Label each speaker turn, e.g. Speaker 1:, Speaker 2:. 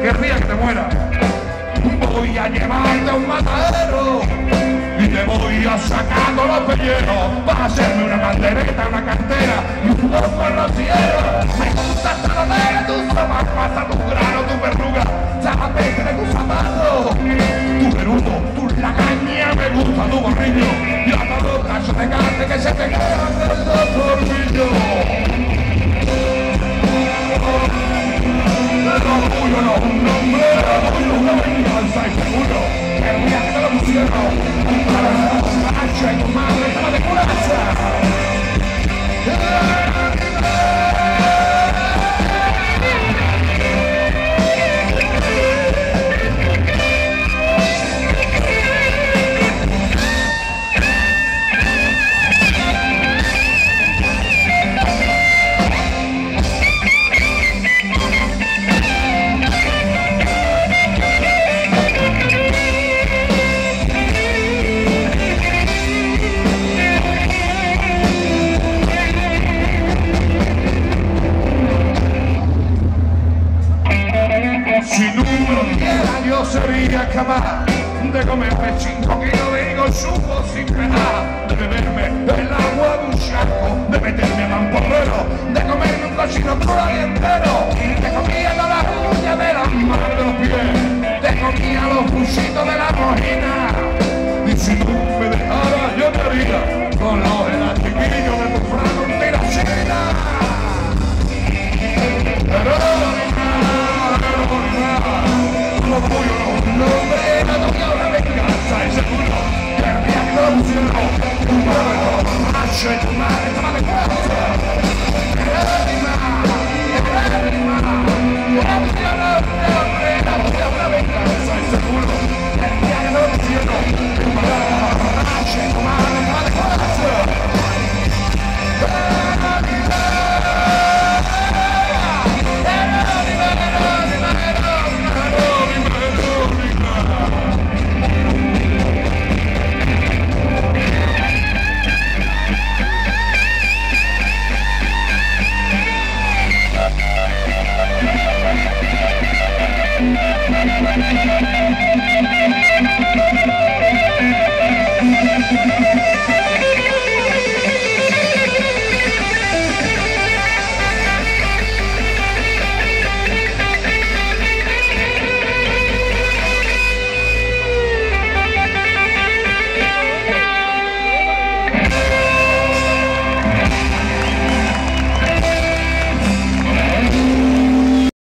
Speaker 1: que el día que te muera. Voy a llevarte a un matadero y te voy a sacar los pelleros. Para hacerme una bandereta, una cartera y un ojo en los cielos. Me gusta hasta la de tus zapatos, tu grano, tu verruga, peste de tus zapatos, tu perudo, tu lagaña, me gusta tu gorrillo y a todo caso de cante que se te quedan yo sería capaz de comerme cinco kilos de higo supo sin penar, de beberme el agua de un charco, de meterme a mamporrero, I should mind. Bye-bye.